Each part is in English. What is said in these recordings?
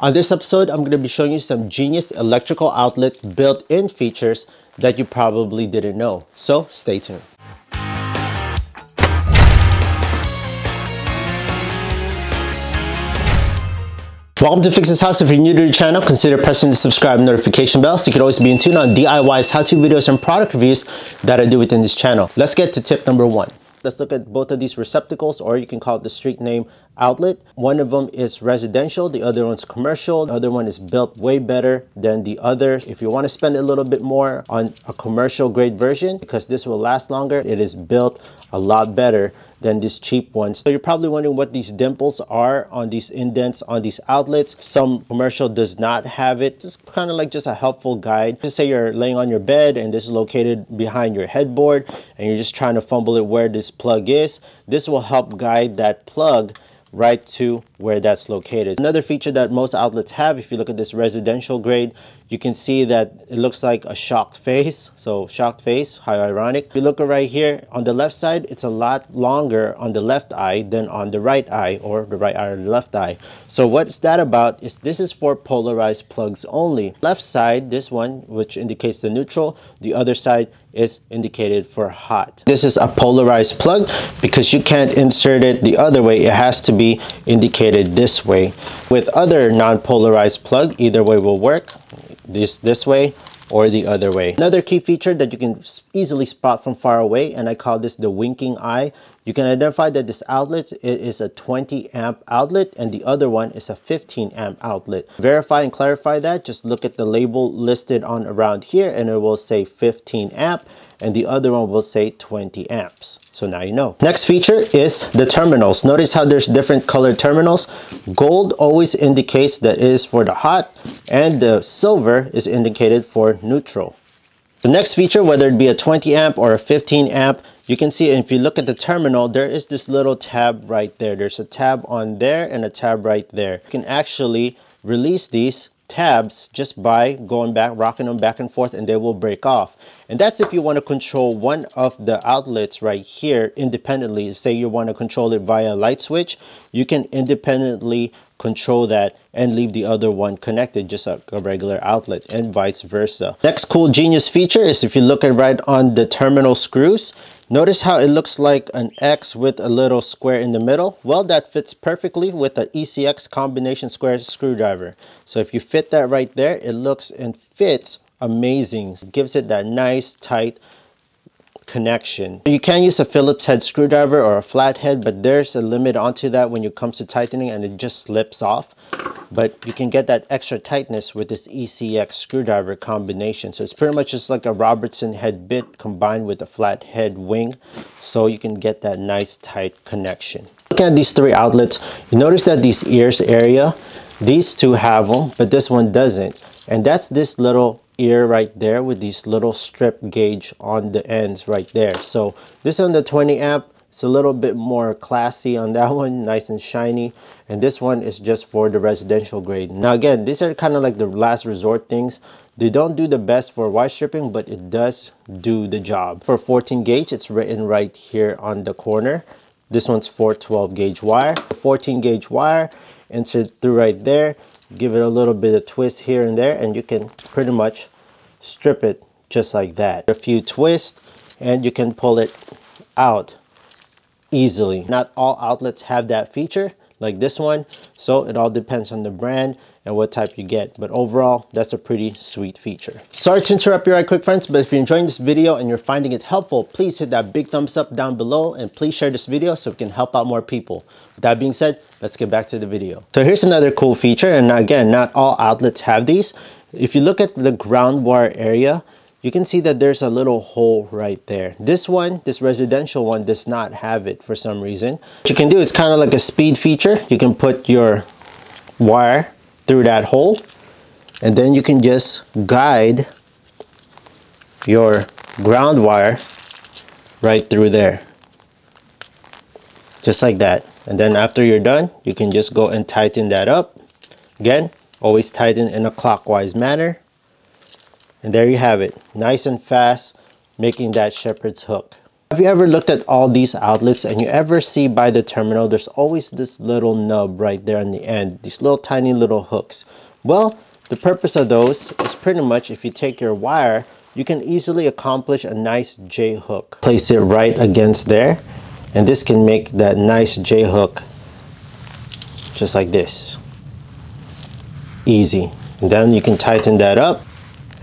On this episode, I'm going to be showing you some genius electrical outlet built-in features that you probably didn't know. So stay tuned. Welcome to Fix This House. If you're new to the channel, consider pressing the subscribe notification bell so you can always be in tune on DIYs, how-to videos, and product reviews that I do within this channel. Let's get to tip number one. Let's look at both of these receptacles, or you can call it the street name outlet. One of them is residential, the other one's commercial. The other one is built way better than the other. If you want to spend a little bit more on a commercial grade version, because this will last longer, it is built a lot better than these cheap ones. So you're probably wondering what these dimples are on these indents on these outlets. Some commercial does not have it. It's kind of like just a helpful guide. Just say you're laying on your bed and this is located behind your headboard and you're just trying to fumble it where this plug is. This will help guide that plug right to where that's located. Another feature that most outlets have, if you look at this residential grade, you can see that it looks like a shocked face. So shocked face, how ironic. If you look right here on the left side, it's a lot longer on the left eye than on the right eye or the right eye or the left eye. So what's that about is this is for polarized plugs only. Left side, this one, which indicates the neutral, the other side is indicated for hot. This is a polarized plug because you can't insert it the other way. It has to be indicated this way. With other non-polarized plug, either way will work. This this way or the other way. Another key feature that you can easily spot from far away, and I call this the winking eye. You can identify that this outlet is a 20 amp outlet and the other one is a 15 amp outlet. Verify and clarify that, just look at the label listed on around here and it will say 15 amp and the other one will say 20 amps. So now you know. Next feature is the terminals. Notice how there's different colored terminals. Gold always indicates that it is for the hot and the silver is indicated for neutral. The next feature, whether it be a 20 amp or a 15 amp, you can see if you look at the terminal, there is this little tab right there. There's a tab on there and a tab right there. You can actually release these tabs just by going back, rocking them back and forth and they will break off. And that's if you want to control one of the outlets right here independently. Say you want to control it via a light switch, you can independently control that and leave the other one connected just like a regular outlet and vice versa. Next cool genius feature is if you look at right on the terminal screws, notice how it looks like an X with a little square in the middle. Well, that fits perfectly with the ECX combination square screwdriver. So if you fit that right there, it looks and fits amazing. It gives it that nice tight connection. You can use a Phillips head screwdriver or a flathead, but there's a limit onto that when it comes to tightening and it just slips off. But you can get that extra tightness with this ECX screwdriver combination. So it's pretty much just like a Robertson head bit combined with a flathead wing. So you can get that nice tight connection. Looking at these three outlets, you notice that these ears area, these two have them, but this one doesn't. And that's this little ear right there with these little strip gauge on the ends right there. So this on the 20 amp, it's a little bit more classy on that one, nice and shiny. And this one is just for the residential grade. Now again, these are kind of like the last resort things. They don't do the best for wire stripping, but it does do the job. For 14 gauge, it's written right here on the corner. This one's for 12 gauge wire. 14 gauge wire, insert through right there give it a little bit of twist here and there and you can pretty much strip it just like that. A few twists and you can pull it out easily. Not all outlets have that feature like this one so it all depends on the brand and what type you get but overall that's a pretty sweet feature sorry to interrupt you right quick friends but if you're enjoying this video and you're finding it helpful please hit that big thumbs up down below and please share this video so we can help out more people with that being said let's get back to the video so here's another cool feature and again not all outlets have these if you look at the ground wire area you can see that there's a little hole right there. This one, this residential one does not have it for some reason. What you can do, it's kind of like a speed feature. You can put your wire through that hole and then you can just guide your ground wire right through there. Just like that. And then after you're done, you can just go and tighten that up. Again, always tighten in a clockwise manner. And there you have it, nice and fast, making that shepherd's hook. Have you ever looked at all these outlets and you ever see by the terminal, there's always this little nub right there on the end, these little tiny little hooks. Well, the purpose of those is pretty much if you take your wire, you can easily accomplish a nice J hook. Place it right against there and this can make that nice J hook just like this. Easy. And then you can tighten that up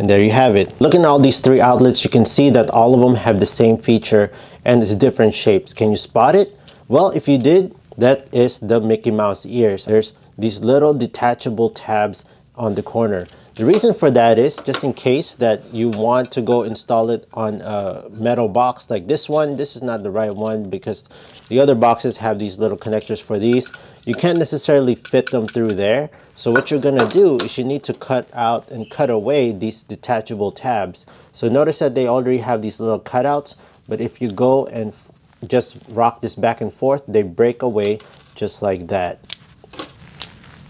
and there you have it. Looking at all these three outlets, you can see that all of them have the same feature and it's different shapes. Can you spot it? Well, if you did, that is the Mickey Mouse ears. There's these little detachable tabs on the corner. The reason for that is just in case that you want to go install it on a metal box like this one. This is not the right one because the other boxes have these little connectors for these. You can't necessarily fit them through there. So what you're gonna do is you need to cut out and cut away these detachable tabs. So notice that they already have these little cutouts, but if you go and just rock this back and forth, they break away just like that.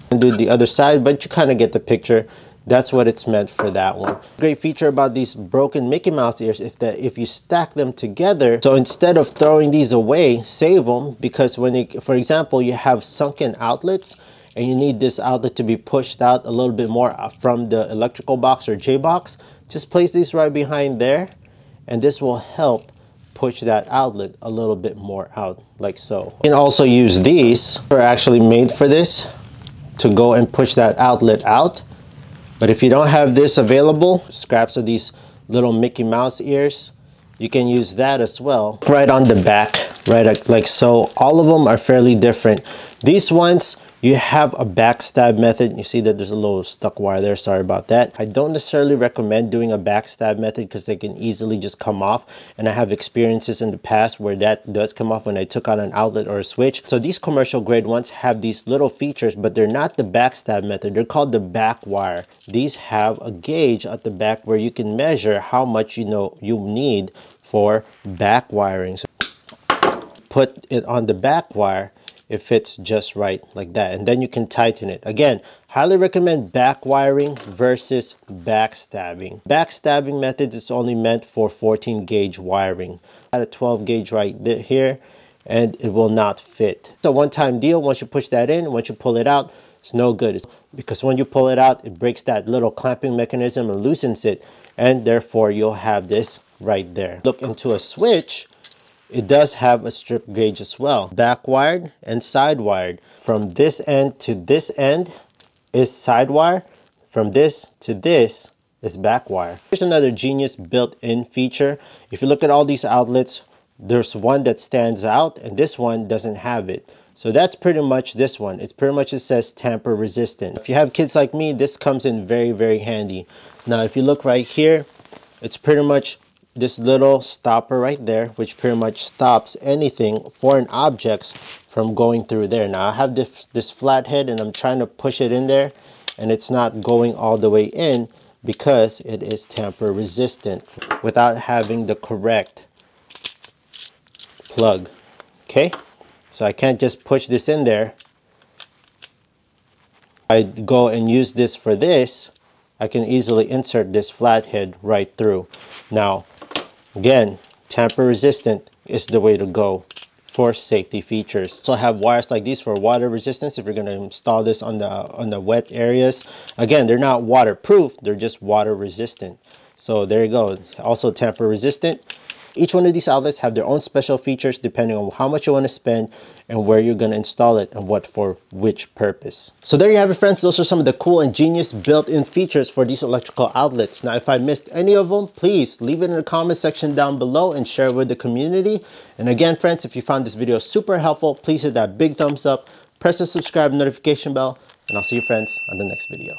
And do the other side, but you kind of get the picture. That's what it's meant for that one. Great feature about these broken Mickey Mouse ears if that if you stack them together. So instead of throwing these away, save them because when you, for example, you have sunken outlets and you need this outlet to be pushed out a little bit more uh, from the electrical box or J box, just place these right behind there and this will help push that outlet a little bit more out like so. You can also use these. They're actually made for this to go and push that outlet out but if you don't have this available, scraps of these little Mickey Mouse ears, you can use that as well. Right on the back, right like so. All of them are fairly different. These ones, you have a backstab method. You see that there's a little stuck wire there. Sorry about that. I don't necessarily recommend doing a backstab method because they can easily just come off. And I have experiences in the past where that does come off when I took out an outlet or a switch. So these commercial grade ones have these little features, but they're not the backstab method. They're called the back wire. These have a gauge at the back where you can measure how much you know you need for back wiring. So put it on the back wire it fits just right like that. And then you can tighten it. Again highly recommend back wiring versus backstabbing. Backstabbing method is only meant for 14 gauge wiring. At a 12 gauge right here and it will not fit. It's a one-time deal. Once you push that in once you pull it out it's no good. Because when you pull it out it breaks that little clamping mechanism and loosens it and therefore you'll have this right there. Look into a switch it does have a strip gauge as well, back wired and side wired. From this end to this end is side wire. From this to this is back wire. Here's another genius built-in feature. If you look at all these outlets, there's one that stands out and this one doesn't have it. So that's pretty much this one. It's pretty much it says tamper resistant. If you have kids like me, this comes in very, very handy. Now, if you look right here, it's pretty much this little stopper right there which pretty much stops anything foreign objects from going through there. Now i have this this flat head and i'm trying to push it in there and it's not going all the way in because it is tamper resistant without having the correct plug okay? So i can't just push this in there. I go and use this for this I can easily insert this flathead right through. Now, Again, tamper resistant is the way to go for safety features. So I have wires like these for water resistance if you're going to install this on the on the wet areas. Again, they're not waterproof, they're just water resistant. So there you go. Also tamper resistant. Each one of these outlets have their own special features depending on how much you want to spend and where you're going to install it and what for which purpose. So there you have it friends. Those are some of the cool and genius built-in features for these electrical outlets. Now if I missed any of them, please leave it in the comment section down below and share it with the community. And again friends, if you found this video super helpful, please hit that big thumbs up, press the subscribe notification bell, and I'll see you friends on the next video.